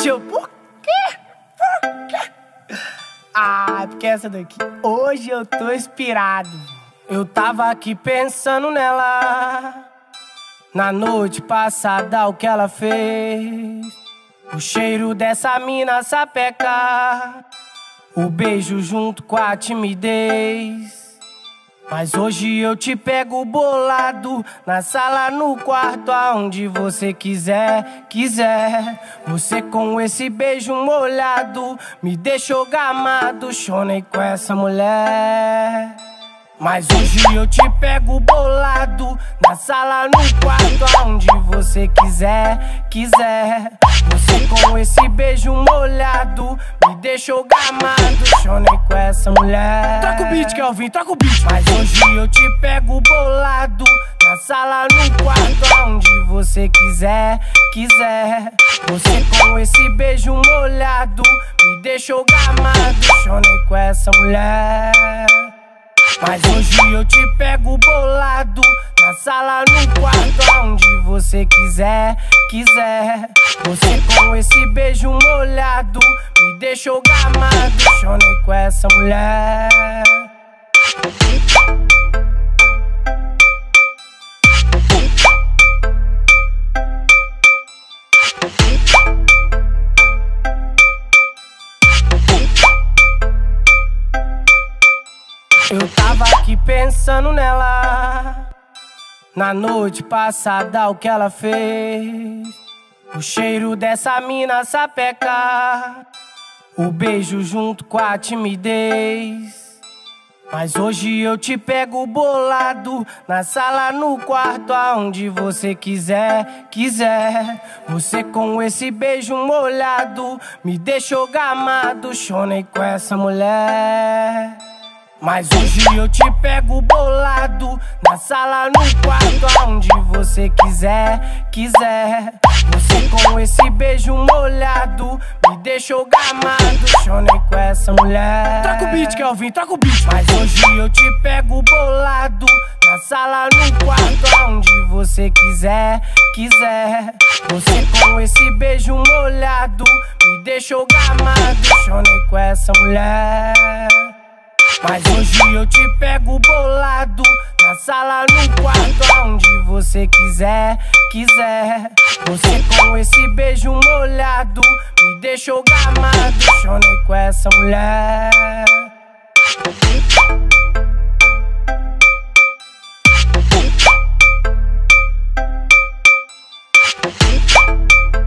Tio, por quê? Por quê? Ah, porque essa daqui. Hoje eu tô inspirado. Eu tava aqui pensando nela. Na noite passada, o que ela fez. O cheiro dessa mina sapeca. O beijo junto com a timidez. Mas hoje eu te pego bolado na sala, no quarto, aonde você quiser, quiser. Você com esse beijo molhado me deixou gamado, chonei com essa mulher. Mas hoje eu te pego bolado Na sala, no quarto, aonde você quiser, quiser. Você com esse beijo molhado Me deixou gamado, chonei com essa mulher. Toca o beat, Kelvin, toca o beat. Mas hoje eu te pego bolado Na sala, no quarto, aonde você quiser, quiser. Você com esse beijo molhado Me deixou gamado, chonei com essa mulher. Mas hoje eu te pego bolado Na sala, no quarto, aonde você quiser, quiser. Você com esse beijo molhado Me deixou gamado, chonei com essa mulher. Eu tava aqui pensando nela. Na noite passada, o que ela fez. O cheiro dessa mina sapeca. O beijo junto com a timidez. Mas hoje eu te pego bolado na sala, no quarto, aonde você quiser, quiser. Você com esse beijo molhado me deixou gamado, chonei com essa mulher. Mas hoje eu te pego bolado Na sala, no quarto, aonde você quiser, quiser. Você com esse beijo molhado Me deixou gamado, chonei com essa mulher. Toca o beat, Kelvin, toca o beat. Mas hoje eu te pego bolado Na sala, no quarto, aonde você quiser, quiser. Você com esse beijo molhado Me deixou gamado, chonei com essa mulher mas hoje eu te pego bolado Na sala, no quarto, aonde você quiser, quiser. Você com esse beijo molhado Me deixou gamado, chonei com essa mulher. Thank